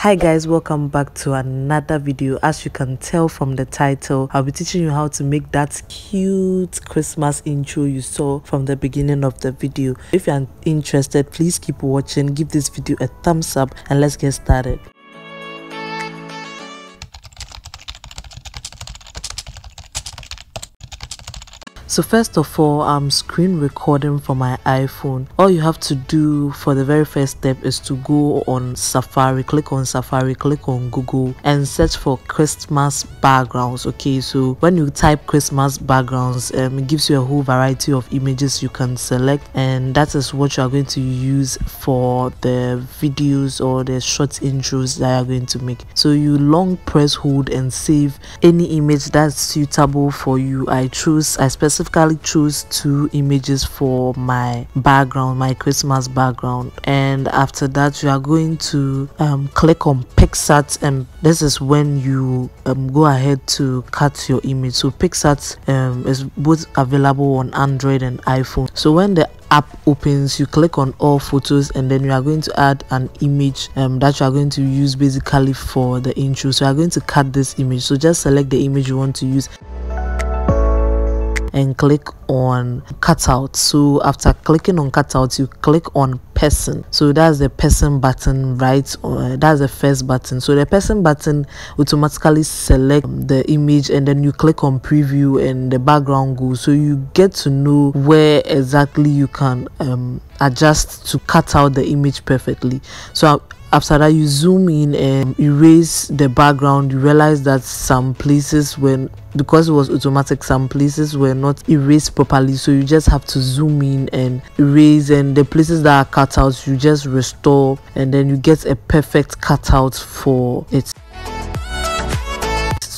hi guys welcome back to another video. As you can tell from the title i'll be teaching you how to make that cute christmas intro you saw from the beginning of the video. If you're interested please keep watching. Give this video a thumbs up and let's get started so first of all i'm screen recording for my iphone. All you have to do for the very first step is to go on safari click on safari click on google and search for christmas backgrounds okay? So when you type christmas backgrounds um, it gives you a whole variety of images you can select and that is what you are going to use for the videos or the short intros that you are going to make. So you long press hold and save any image that's suitable for you. I choose i specify specifically choose two images for my background my christmas background. And after that you are going to um, click on PicsArt and this is when you um, go ahead to cut your image. So PicsArt um, is both available on android and iphone. So when the app opens you click on all photos and then you are going to add an image um, that you are going to use basically for the intro. So you are going to cut this image. So just select the image you want to use and click on cutout. So after clicking on cutout you click on person. So that's the person button right uh, that's the first button. So the person button automatically select the image and then you click on preview and the background goes. So you get to know where exactly you can um, adjust to cut out the image perfectly. So after that you zoom in and erase the background. You realize that some places when because it was automatic some places were not erased properly. So you just have to zoom in and erase. And the places that are cut out you just restore. And then you get a perfect cutout for it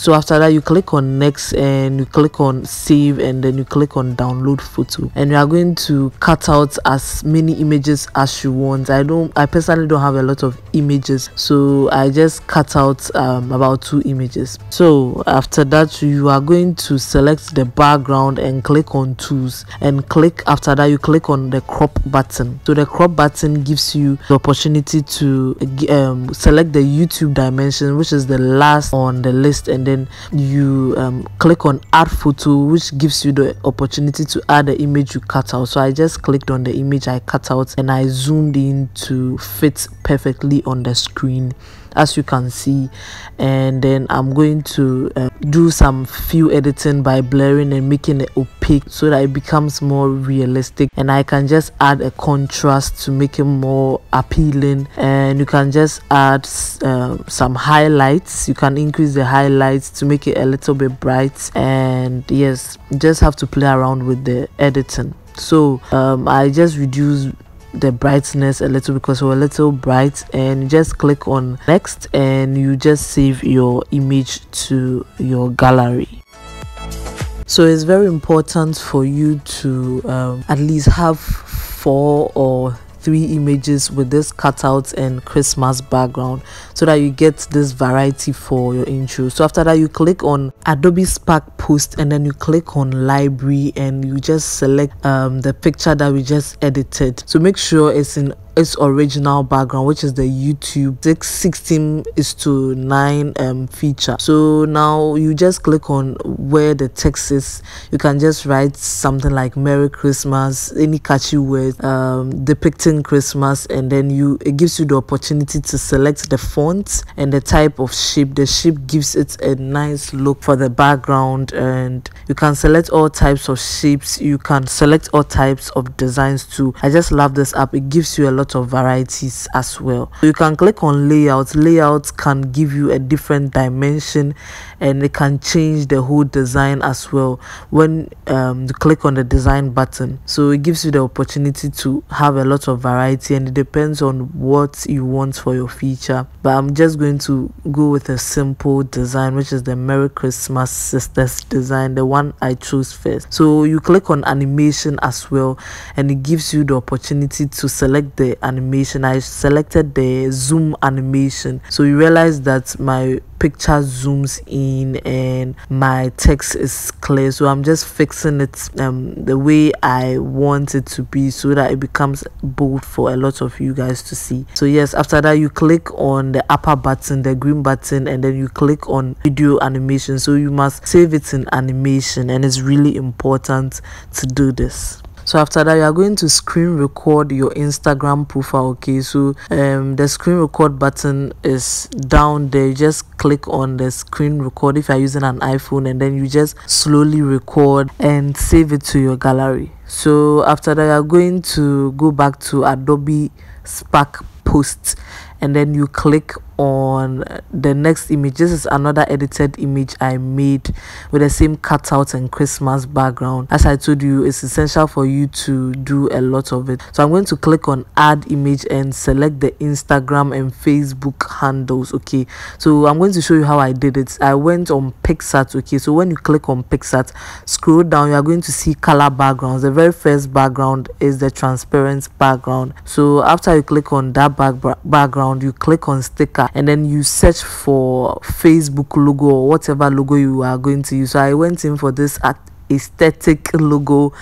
so after that you click on next and you click on save and then you click on download photo. And you are going to cut out as many images as you want. I don't i personally don't have a lot of images. So i just cut out um, about two images. So after that you are going to select the background and click on tools. And click after that you click on the crop button. So the crop button gives you the opportunity to um, select the youtube dimension which is the last on the list. And then then you um, click on add photo which gives you the opportunity to add the image you cut out. So i just clicked on the image i cut out and i zoomed in to fit perfectly on the screen as you can see. And then i'm going to uh, do some few editing by blurring and making it opaque so that it becomes more realistic. And i can just add a contrast to make it more appealing. And you can just add uh, some highlights. You can increase the highlights to make it a little bit bright. And yes just have to play around with the editing. So um, i just reduce the brightness a little because we're a little bright and just click on next and you just save your image to your gallery. So it's very important for you to um, at least have four or three images with this cutout and christmas background so that you get this variety for your intro. So after that you click on adobe spark post and then you click on library and you just select um, the picture that we just edited. So make sure it's in its original background which is the youtube 16 is to 9 um feature. So now you just click on where the text is. You can just write something like merry christmas any catchy word um, depicting christmas and then you it gives you the opportunity to select the font and the type of shape. The shape gives it a nice look for the background and you can select all types of shapes. You can select all types of designs too. I just love this app. It gives you a lot lot of varieties as well. So you can click on layout. Layout can give you a different dimension and it can change the whole design as well when um, you click on the design button. So it gives you the opportunity to have a lot of variety and it depends on what you want for your feature but i'm just going to go with a simple design which is the merry christmas sisters design the one i chose first. So you click on animation as well and it gives you the opportunity to select the animation. I selected the zoom animation. So you realize that my picture zooms in and my text is clear. So i'm just fixing it um the way i want it to be so that it becomes bold for a lot of you guys to see. So yes after that you click on the upper button the green button and then you click on video animation. So you must save it in animation and it's really important to do this so after that you are going to screen record your instagram profile okay? So um the screen record button is down there. You just click on the screen record if you're using an iphone and then you just slowly record and save it to your gallery. So after that you're going to go back to adobe spark post and then you click on the next image. This is another edited image i made with the same cutout and christmas background. As i told you it's essential for you to do a lot of it. So i'm going to click on add image and select the instagram and facebook handles okay? So i'm going to show you how i did it. I went on PicsArt okay? So when you click on PicsArt scroll down you are going to see color backgrounds. The very first background is the transparent background. So after you click on that back background you click on sticker and then you search for facebook logo or whatever logo you are going to use so i went in for this aesthetic logo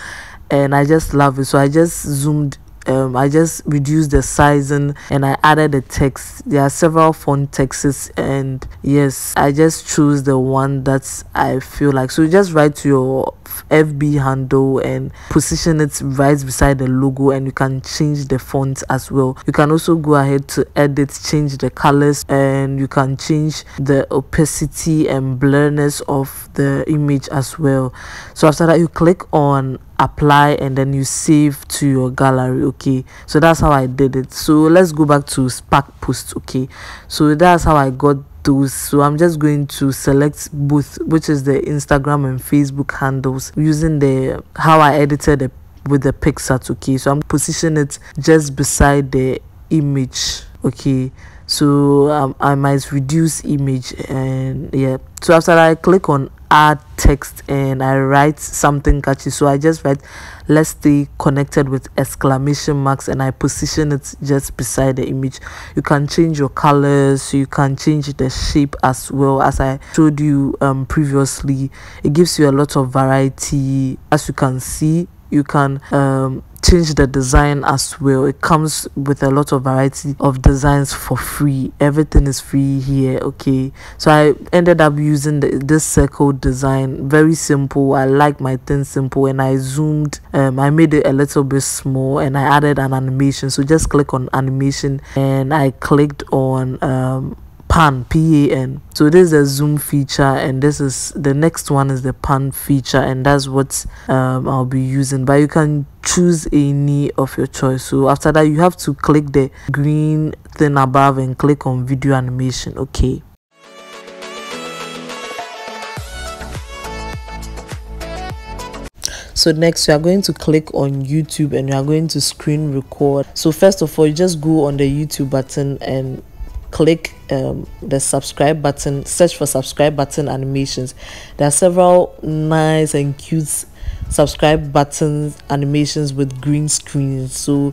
and i just love it so i just zoomed um, I just reduced the sizing and I added the text. There are several font texts, and yes, I just choose the one that I feel like. So just write your FB handle and position it right beside the logo, and you can change the font as well. You can also go ahead to edit, change the colors, and you can change the opacity and blurriness of the image as well. So after that, you click on apply and then you save to your gallery okay so that's how i did it so let's go back to spark post okay so that's how i got those so i'm just going to select both which is the instagram and facebook handles using the how i edited it with the PicsArt okay so i'm position it just beside the image okay? So um, i might reduce image and yeah. So after i click on add text and I write something catchy. So I just write, let's stay connected with exclamation marks and I position it just beside the image. You can change your colors, you can change the shape as well as I showed you um, previously. It gives you a lot of variety as you can see you can um, change the design as well. It comes with a lot of variety of designs for free. Everything is free here okay? So i ended up using the, this circle design. Very simple. I like my thing simple. And i zoomed um i made it a little bit small and i added an animation. So just click on animation and i clicked on um pan pan so this is a zoom feature and this is the next one is the pan feature and that's what um, i'll be using. But you can choose any of your choice. So after that you have to click the green thing above and click on video animation okay? So next you are going to click on youtube and you are going to screen record. So first of all you just go on the youtube button and click um, the subscribe button search for subscribe button animations. There are several nice and cute subscribe buttons animations with green screens so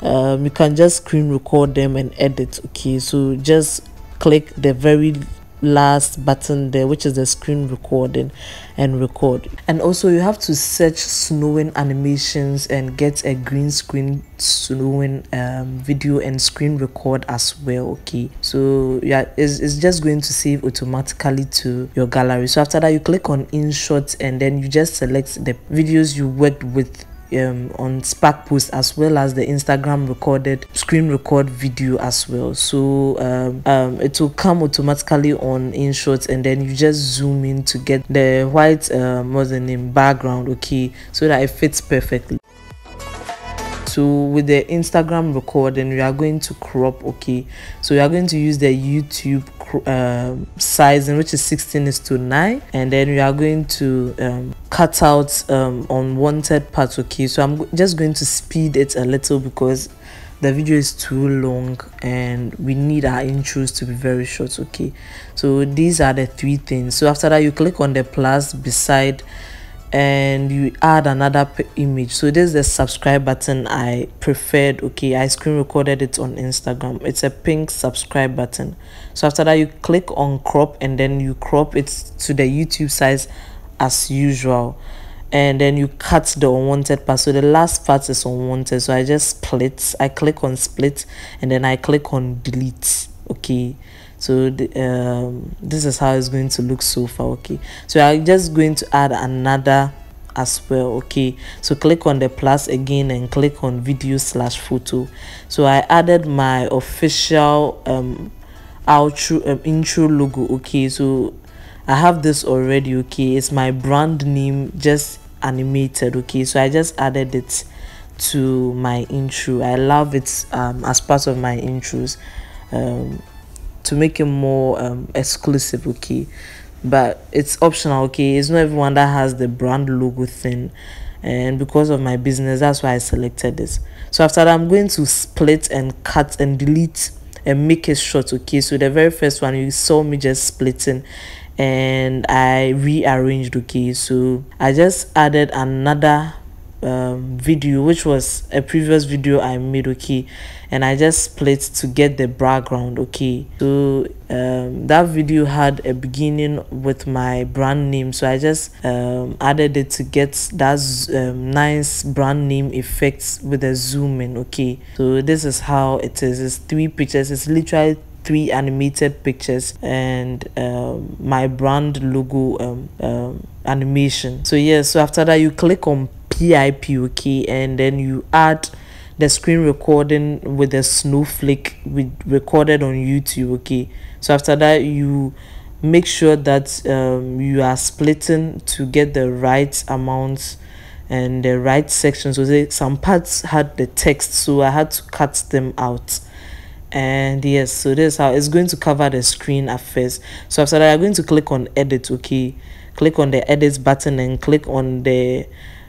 um, you can just screen record them and edit okay? So just click the very last button there which is the screen recording and record. And also you have to search snowing animations and get a green screen snowing um, video and screen record as well okay? So yeah it's, it's just going to save automatically to your gallery. So after that you click on in InShot and then you just select the videos you worked with um, on Spark Post as well as the Instagram recorded screen record video as well. So um, um, it will come automatically on InShot and then you just zoom in to get the white um, what's the name background okay so that it fits perfectly so with the instagram recording we are going to crop okay? So we are going to use the youtube uh, sizing which is 16 is to 9 and then we are going to um, cut out um, unwanted parts okay? So i'm just going to speed it a little because the video is too long and we need our intros to be very short okay? So these are the three things. So after that you click on the plus beside and you add another image. So this is the subscribe button i preferred. Okay i screen recorded it on instagram. It's a pink subscribe button. So after that you click on crop and then you crop it to the youtube size as usual. And then you cut the unwanted part. So the last part is unwanted. So i just split. I click on split and then i click on delete. Okay so the, um, this is how it's going to look so far okay? So i'm just going to add another as well okay? So click on the plus again and click on video slash photo. So i added my official um outro um, intro logo okay? So i have this already okay? It's my brand name just animated okay? So i just added it to my intro. I love it um as part of my intros. Um to make it more um, exclusive okay? But it's optional okay? It's not everyone that has the brand logo thing. And because of my business that's why i selected this. So after that i'm going to split and cut and delete and make it short okay? So the very first one you saw me just splitting and i rearranged okay? So i just added another um, video which was a previous video i made okay? And i just split to get the background okay? So um, that video had a beginning with my brand name. So i just um, added it to get that um, nice brand name effects with a zoom in okay? So this is how it is. It's three pictures. It's literally three animated pictures and um, my brand logo um, um, animation. So yeah. So after that you click on pip okay and then you add the screen recording with the snowflake we recorded on youtube okay? So after that you make sure that um, you are splitting to get the right amount and the right section. So they, some parts had the text so i had to cut them out. And yes so this is how it's going to cover the screen at first. So after that i'm going to click on edit okay? Click on the edit button and click on the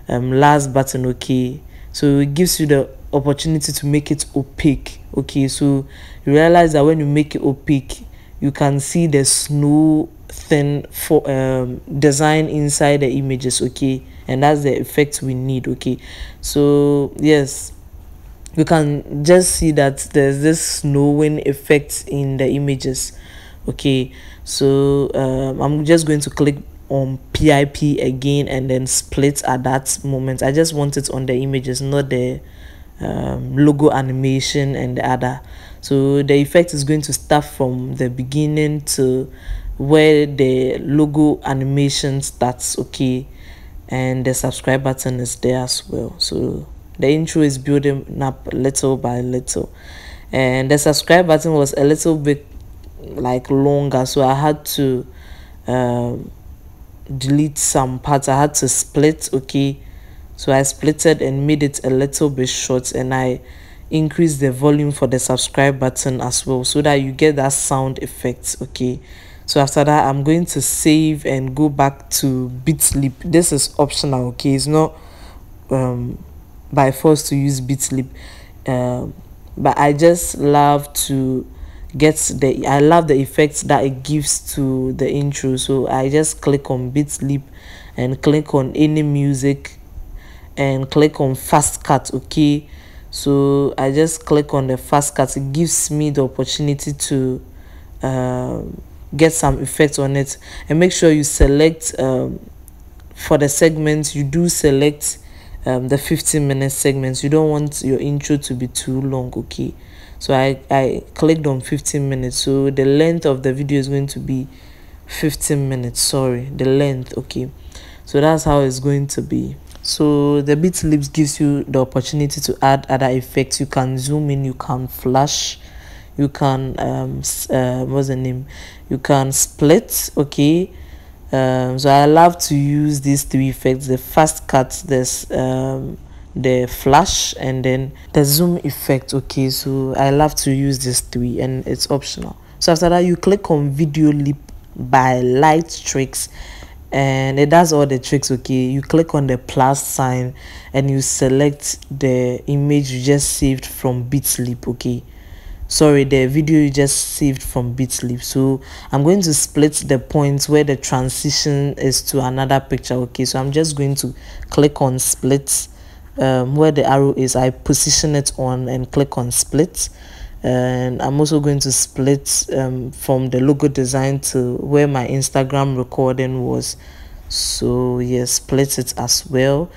um, last button okay? So it gives you the opportunity to make it opaque okay? So you realize that when you make it opaque you can see the snow thin for um design inside the images okay? And that's the effect we need okay? So yes you can just see that there's this snowing effect in the images okay? So um, i'm just going to click on pip again and then split at that moment. I just want it on the images not the um, logo animation and the other. So the effect is going to start from the beginning to where the logo animation starts okay? And the subscribe button is there as well. So the intro is building up little by little. And the subscribe button was a little bit like longer so i had to um, delete some parts. I had to split okay? So i splitted and made it a little bit short and i increased the volume for the subscribe button as well so that you get that sound effect okay? So after that i'm going to save and go back to Beatleap this is optional okay? It's not um by force to use Beatleap um but i just love to gets the i love the effects that it gives to the intro. So i just click on Beatleap and click on any music and click on fast cut okay? So i just click on the fast cut. It gives me the opportunity to uh, get some effect on it. And make sure you select um, for the segments you do select um, the 15 minute segments you don't want your intro to be too long okay so I, I clicked on 15 minutes. So the length of the video is going to be 15 minutes. Sorry the length okay. So that's how it's going to be. So the Beatleap gives you the opportunity to add other effects. You can zoom in you can flash you can um uh, what's the name? You can split okay. Um so i love to use these three effects. The fast cut this um the flash and then the zoom effect okay? So i love to use these three and it's optional. So after that you click on Videoleap by Lightricks and it does all the tricks okay? You click on the plus sign and you select the image you just saved from Beatleap okay? Sorry the video you just saved from Beatleap so i'm going to split the points where the transition is to another picture okay? So i'm just going to click on split um, where the arrow is i position it on and click on split and i'm also going to split um, from the logo design to where my instagram recording was. So yeah split it as well.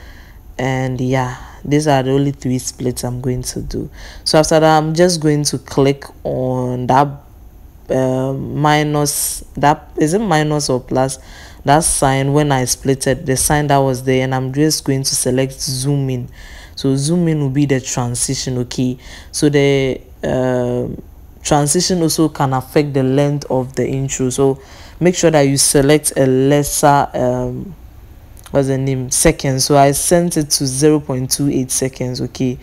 And yeah these are the only three splits i'm going to do. So after that i'm just going to click on that uh, minus that is it minus or plus that sign when i split it the sign that was there and i'm just going to select zoom in. So zoom in will be the transition okay? So the uh, transition also can affect the length of the intro. So make sure that you select a lesser um, what's the name? Seconds. So i sent it to 0.28 seconds okay?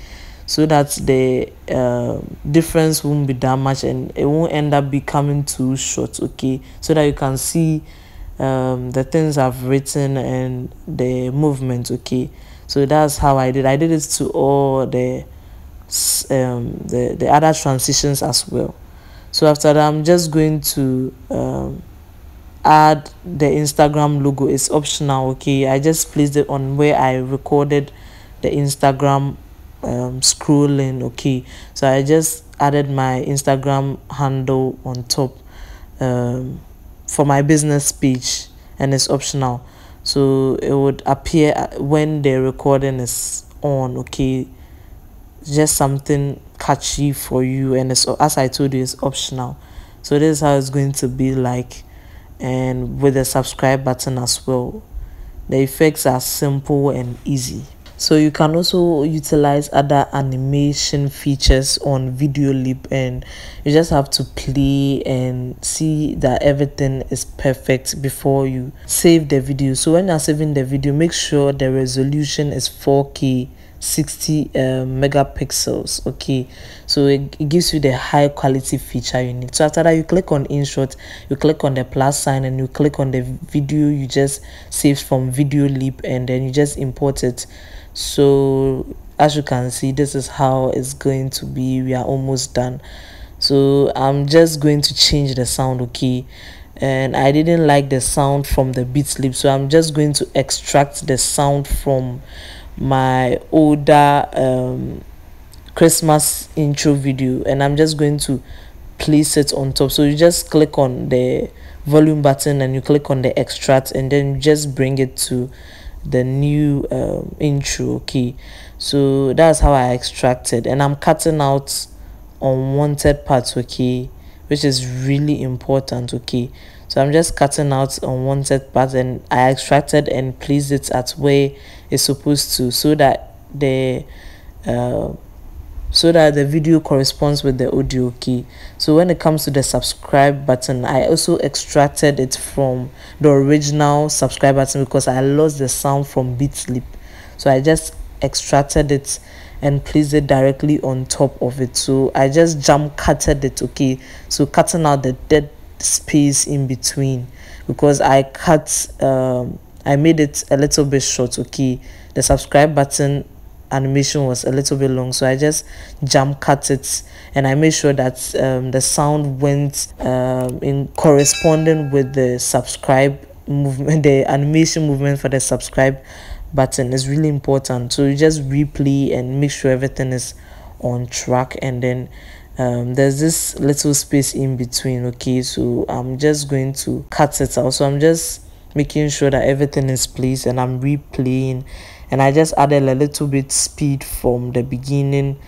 So that the uh, difference won't be that much and it won't end up becoming too short okay? So that you can see um, the things i've written and the movement okay? So that's how i did. I did it to all the um, the the other transitions as well. So after that i'm just going to um, add the instagram logo. It's optional okay? I just placed it on where i recorded the instagram um, scrolling okay? So i just added my instagram handle on top. Um, for my business page and it's optional so it would appear uh, when the recording is on okay just something catchy for you and it's as i told you it's optional so this is how it's going to be like and with the subscribe button as well. The effects are simple and easy. So you can also utilize other animation features on Videoleap and you just have to play and see that everything is perfect before you save the video. So when you're saving the video, make sure the resolution is 4K 60 uh, megapixels okay? So it, it, gives you the high quality feature you need. So after that you click on InShot you click on the plus sign and you click on the video you just saved from Videoleap and then you just import it so as you can see this is how it's going to be. We are almost done. So i'm just going to change the sound okay? And i didn't like the sound from the Beatleap so i'm just going to extract the sound from my older um, Christmas intro video and I'm just going to place it on top. So you just click on the volume button and you click on the extract and then you just bring it to the new um, intro. Okay, so that's how I extracted and I'm cutting out unwanted parts. Okay, which is really important. Okay, so I'm just cutting out unwanted parts and I extracted and placed it at where it's supposed to so that the uh, so that the video corresponds with the audio key. So when it comes to the subscribe button i also extracted it from the original subscribe button because i lost the sound from Beatleap so i just extracted it and placed it directly on top of it. So i just jump cutted it okay? So cutting out the dead space in between because I cut um, I made it a little bit short okay? The subscribe button animation was a little bit long so I just jump cut it and I made sure that um, the sound went um, in corresponding with the subscribe movement the animation movement for the subscribe button. Is really important so you just replay and make sure everything is on track and then um, there's this little space in between okay? So i'm just going to cut it out. So i'm just making sure that everything is placed and i'm replaying and i just added a little bit speed from the beginning.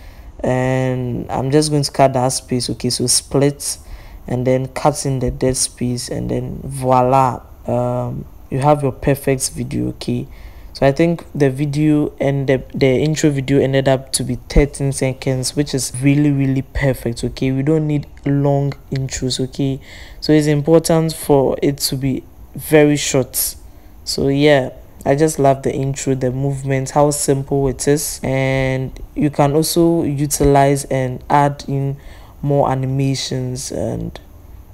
And i'm just going to cut that space okay? So split and then cut in the dead space and then voila um, you have your perfect video okay? So i think the video and the, the intro video ended up to be 13 seconds which is really really perfect okay? We don't need long intros okay? So it's important for it to be very short. So yeah I just love the intro, the movement, how simple it is, and you can also utilize and add in more animations, and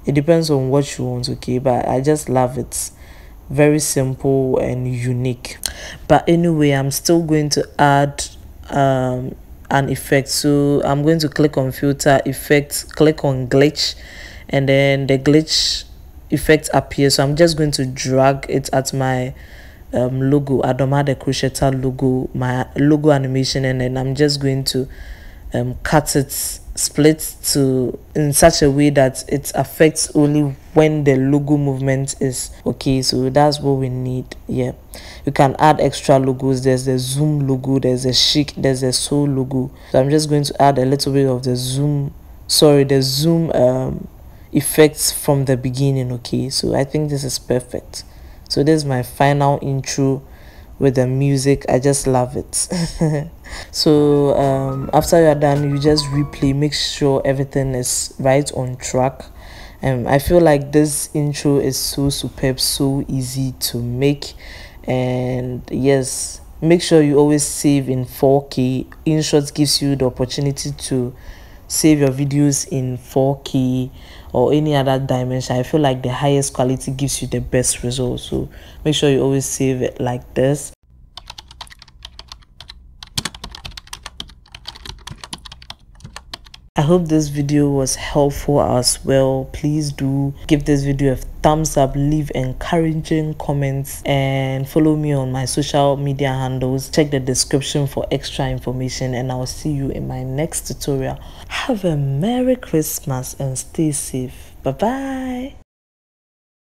it depends on what you want, okay. But I just love it. Very simple and unique. But anyway i'm still going to add um, an effect. So i'm going to click on filter effects click on glitch and then the glitch effect appears. So i'm just going to drag it at my um, logo Adomah the crocheter logo my logo animation and then i'm just going to um, cut it split to in such a way that it affects only when the logo movement is okay. So that's what we need yeah. You can add extra logos there's the zoom logo there's a chic there's a soul logo so i'm just going to add a little bit of the zoom sorry the zoom um effects from the beginning okay. So i think this is perfect so this is my final intro with the music. I just love it. So um, after you're done you just replay make sure everything is right on track. Um, i feel like this intro is so superb so easy to make. And yes make sure you always save in 4k InShot gives you the opportunity to save your videos in 4k or any other dimension i feel like the highest quality gives you the best results. So make sure you always save it like this I hope this video was helpful as well. Please do give this video a thumbs up, leave encouraging comments and follow me on my social media handles. Check the description for extra information and I'll see you in my next tutorial. Have a Merry Christmas and stay safe. Bye bye.